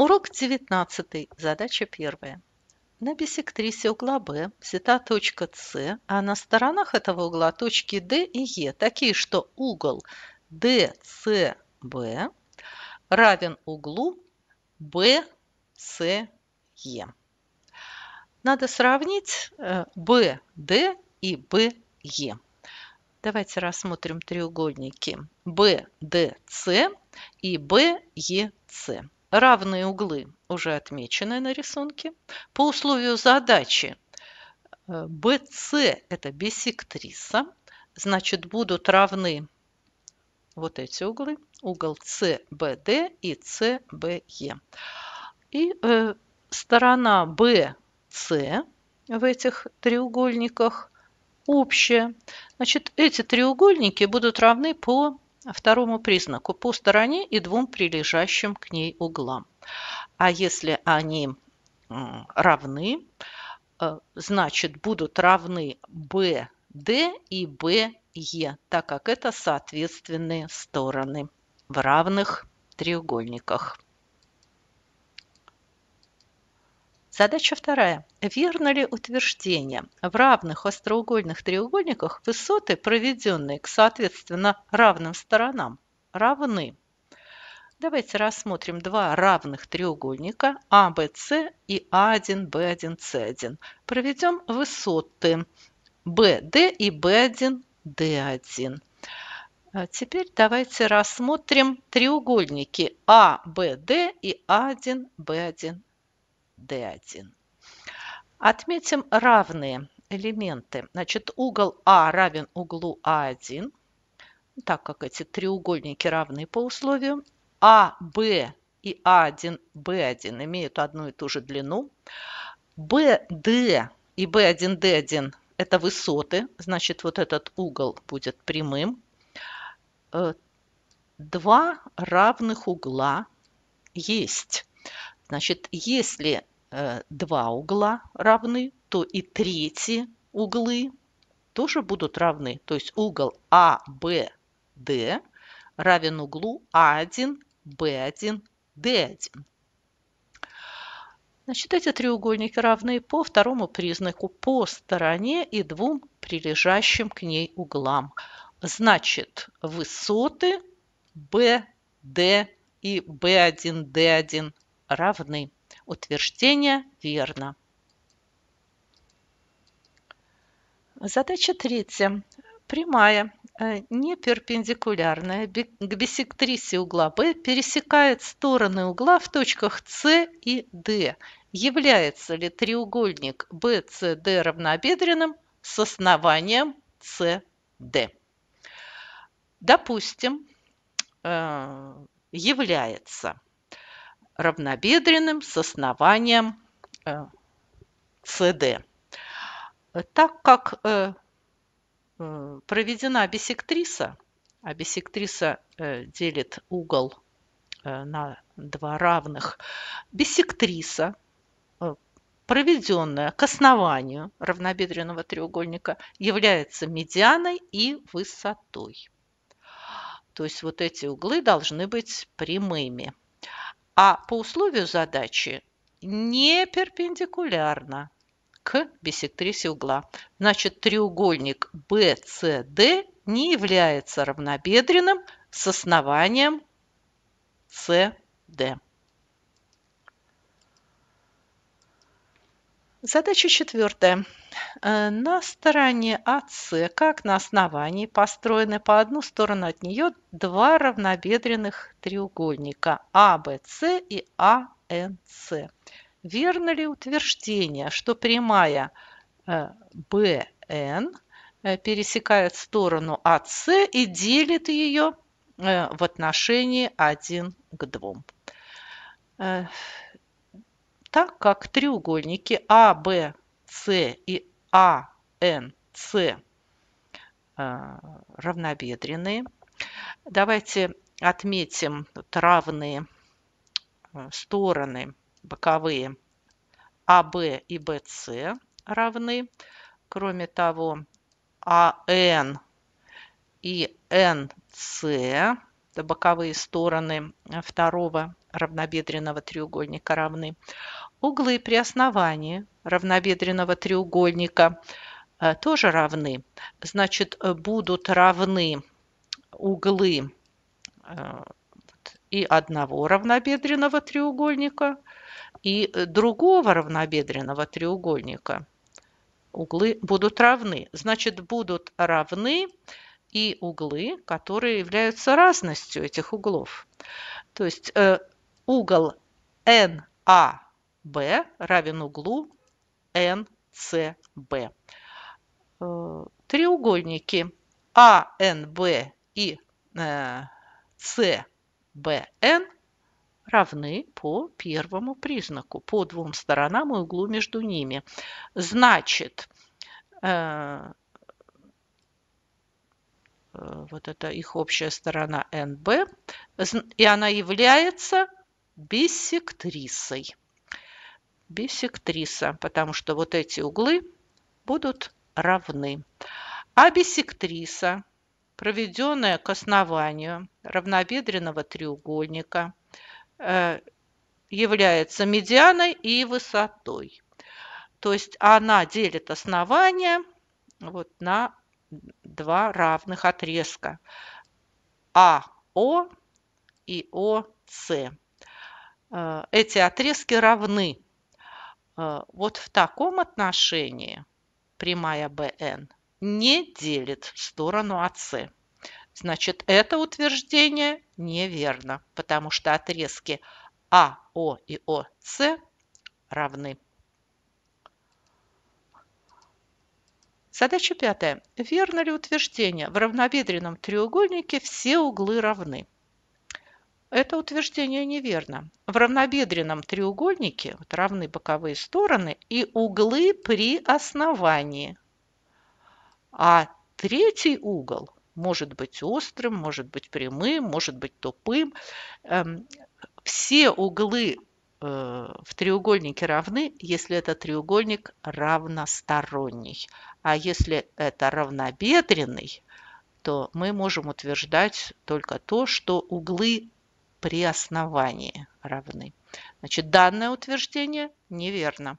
Урок 19. Задача первая. На бисектрисе угла B взята точка С, а на сторонах этого угла точки D и E, такие, что угол DCB равен углу BCE. Надо сравнить BD и BE. Давайте рассмотрим треугольники BDC и BEC. Равные углы уже отмечены на рисунке. По условию задачи BC – это бисектриса, значит, будут равны вот эти углы, угол CBD и CBE. И э, сторона BC в этих треугольниках общая. Значит, эти треугольники будут равны по второму признаку по стороне и двум прилежащим к ней углам. А если они равны, э, значит будут равны BD и BE, так как это соответственные стороны в равных треугольниках. Задача вторая. Верно ли утверждение? В равных остроугольных треугольниках высоты, проведенные к соответственно равным сторонам, равны. Давайте рассмотрим два равных треугольника ABC и A1, B1, C1. Проведем высоты BD и B1, D1. А теперь давайте рассмотрим треугольники ABD и A1, B1, D1. Отметим равные элементы. Значит, угол А равен углу А1, так как эти треугольники равны по условию. АБ и А1, Б1 имеют одну и ту же длину. БД и Б1, Д1 – это высоты, значит, вот этот угол будет прямым. Э, два равных угла есть. Значит, если два угла равны, то и третьи углы тоже будут равны. То есть угол АБД равен углу А1, Б1, Д1. Значит, эти треугольники равны по второму признаку, по стороне и двум прилежащим к ней углам. Значит, высоты BD и B1, D1 равны. Утверждение верно. Задача третья. Прямая, э, не перпендикулярная к биссектрисе угла B пересекает стороны угла в точках С и D. Является ли треугольник BCD равнобедренным с основанием CD? Допустим, э, является равнобедренным с основанием CD. Э, так как э, э, проведена биссектриса, а биссектриса делит угол на два равных, биссектриса, проведенная к основанию равнобедренного треугольника, является медианой и высотой. То есть вот эти углы должны быть прямыми а по условию задачи не перпендикулярно к биссектрисе угла. Значит, треугольник BCD не является равнобедренным с основанием CD. Задача четвертая. Э, на стороне АС, как на основании, построены по одну сторону от нее два равнобедренных треугольника АБС и АНС. Верно ли утверждение, что прямая БН э, э, пересекает сторону АС и делит ее в отношении 1 к 2? так как треугольники А, Б, С и А, Н, С э, равнобедренные. Давайте отметим равные э, стороны боковые АБ и БС равны. Кроме того, АН и НС это боковые стороны второго равнобедренного треугольника равны. Углы при основании равнобедренного треугольника э, тоже равны. Значит, будут равны углы э, и одного равнобедренного треугольника, и другого равнобедренного треугольника. Углы будут равны. Значит, будут равны и углы, которые являются разностью этих углов. То есть э, угол NAB равен углу NCB. Э, треугольники ANB и э, CBN равны по первому признаку, по двум сторонам и углу между ними. Значит, Э, вот это их общая сторона НБ, и она является биссектрисой. Биссектриса, потому что вот эти углы будут равны. А биссектриса, проведенная к основанию равнобедренного треугольника, э, является медианой и высотой. То есть она делит основание вот на два равных отрезка АО и ОС. Э, эти отрезки равны. Э, вот в таком отношении прямая БН не делит сторону АС. Значит, это утверждение неверно, потому что отрезки АО и ОС равны. Задача пятая. Верно ли утверждение? В равнобедренном треугольнике все углы равны. Это утверждение неверно. В равнобедренном треугольнике вот, равны боковые стороны и углы при основании. А третий угол может быть острым, может быть прямым, может быть тупым. Эм, все углы в треугольнике равны, если этот треугольник равносторонний. А если это равнобедренный, то мы можем утверждать только то, что углы при основании равны. Значит, данное утверждение неверно.